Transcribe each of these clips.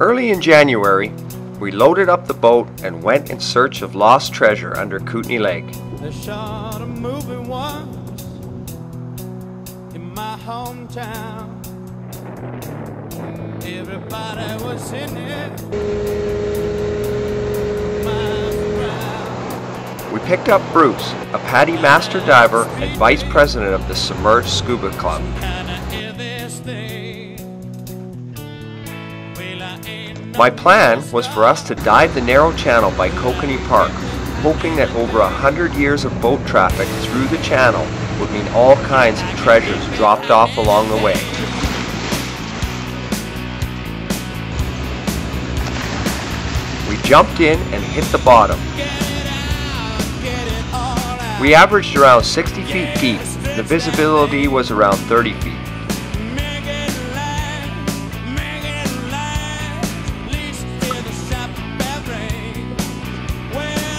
Early in January, we loaded up the boat and went in search of lost treasure under Kootenay Lake. They shot a movie once in my hometown. Everybody was in it. We picked up Bruce, a PADI master diver and vice president of the Submerged Scuba Club. My plan was for us to dive the narrow channel by Kokanee Park, hoping that over a hundred years of boat traffic through the channel would mean all kinds of treasures dropped off along the way. We jumped in and hit the bottom. We averaged around 60 feet deep. The visibility was around 30 feet.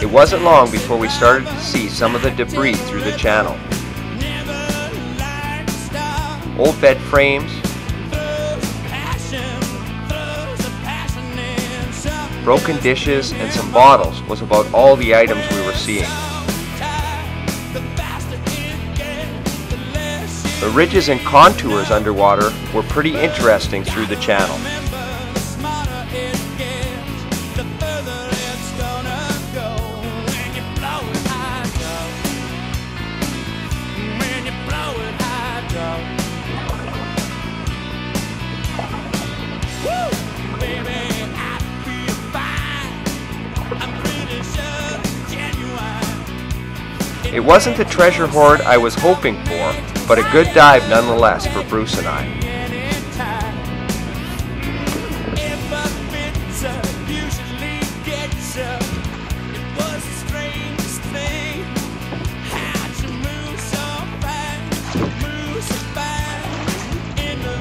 It wasn't long before we started to see some of the debris through the channel. Old bed frames, broken dishes, and some bottles was about all the items we were seeing. The ridges and contours underwater were pretty interesting through the channel. It wasn't the treasure hoard I was hoping for, but a good dive nonetheless for Bruce and I.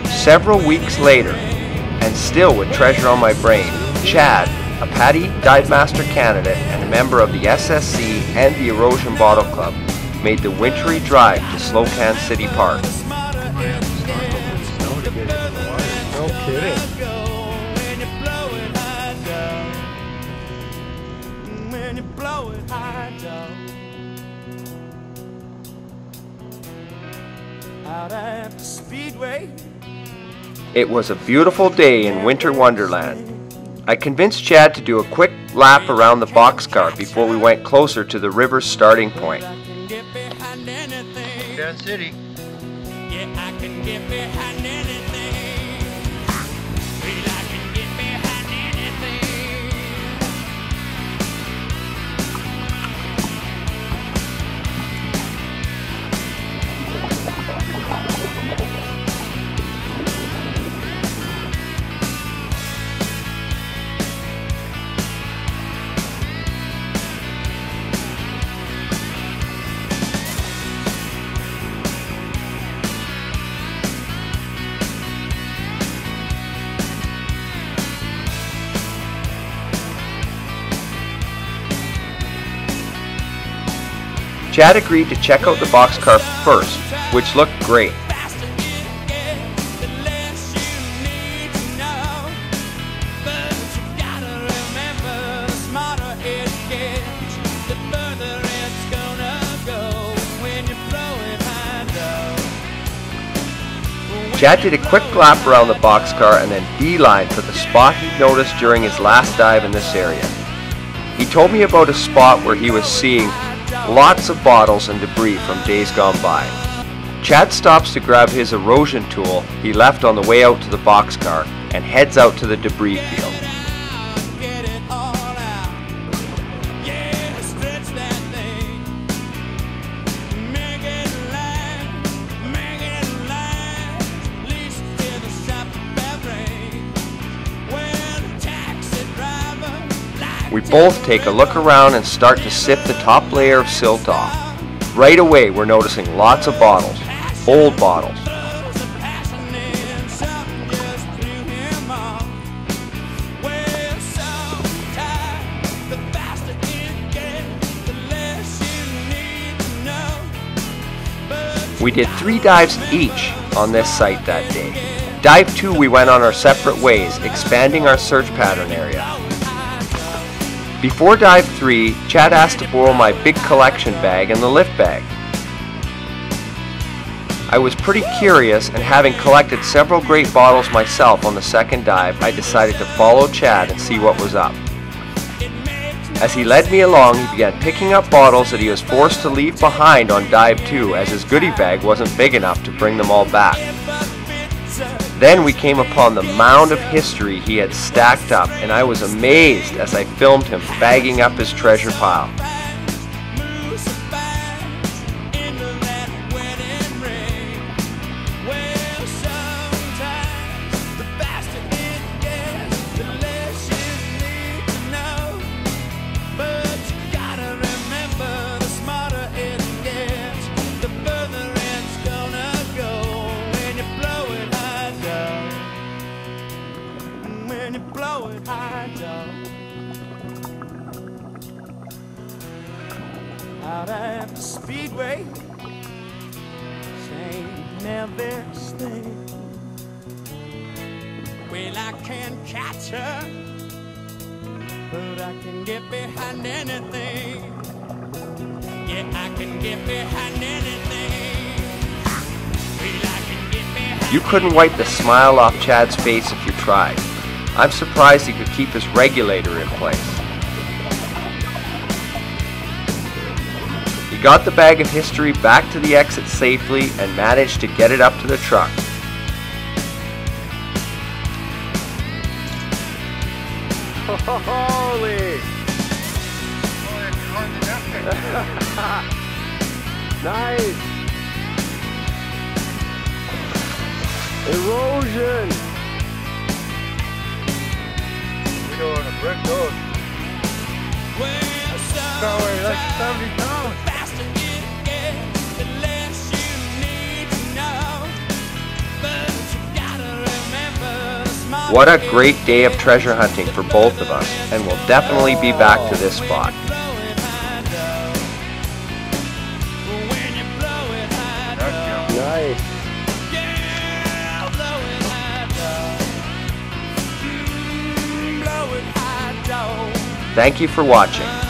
Several weeks later, and still with treasure on my brain, Chad, a PADI Dive Master candidate and member of the SSC and the Erosion Bottle Club, made the wintry drive to Slocan City Park. No kidding. It was a beautiful day in Winter Wonderland. I convinced Chad to do a quick lap around the boxcar before we went closer to the river's starting point. I can get behind anything. City. Yeah, Chad agreed to check out the boxcar first, which looked great. Chad did a quick lap around the boxcar and then beeline for the spot he'd noticed during his last dive in this area. He told me about a spot where he was seeing lots of bottles and debris from days gone by. Chad stops to grab his erosion tool he left on the way out to the boxcar and heads out to the debris field. Both take a look around and start to sip the top layer of silt off. Right away, we're noticing lots of bottles, old bottles. We did three dives each on this site that day. dive 2 we went on our separate ways, expanding our search pattern area. Before dive 3, Chad asked to borrow my big collection bag and the lift bag. I was pretty curious and having collected several great bottles myself on the second dive, I decided to follow Chad and see what was up. As he led me along, he began picking up bottles that he was forced to leave behind on dive 2 as his goodie bag wasn't big enough to bring them all back. Then we came upon the mound of history he had stacked up, and I was amazed as I filmed him bagging up his treasure pile. You high down. Out at the speedway, St. Nevis thing. Well, I can't catch her, but I can get behind anything. Yeah, I can get behind anything. Well, behind You couldn't wipe the smile off Chad's face if you tried. I'm surprised he could keep his regulator in place. He got the bag of history back to the exit safely and managed to get it up to the truck. Holy! nice! Erosion! Remember the smarter What a great day of treasure hunting for both of us, and we'll definitely be back to this spot. blow it high down. When you blow it high down. Nice! Yeah, blow it high down. Mm, blow it high down. Thank you for watching.